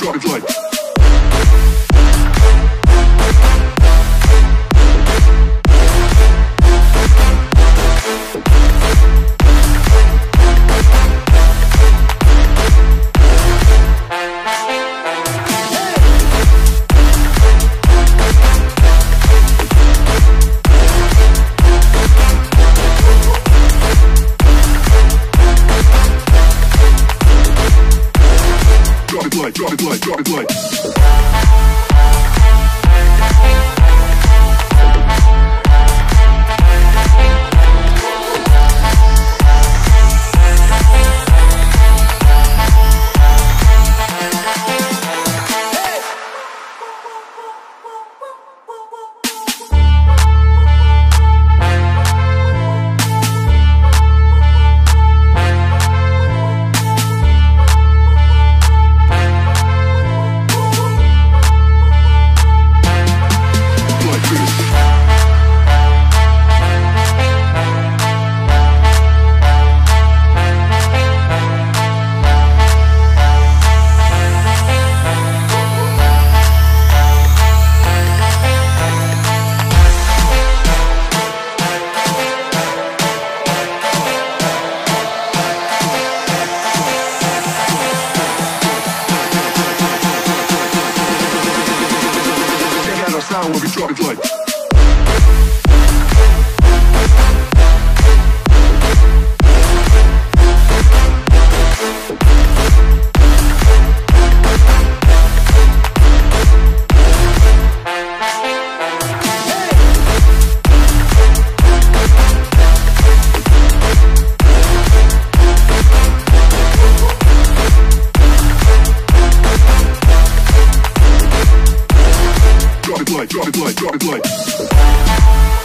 we drop like, drop it like, drop it. Like Sound when we drop it like. Drop it drop drop it like.